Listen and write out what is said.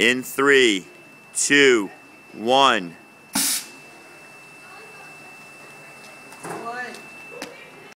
In three, two, one.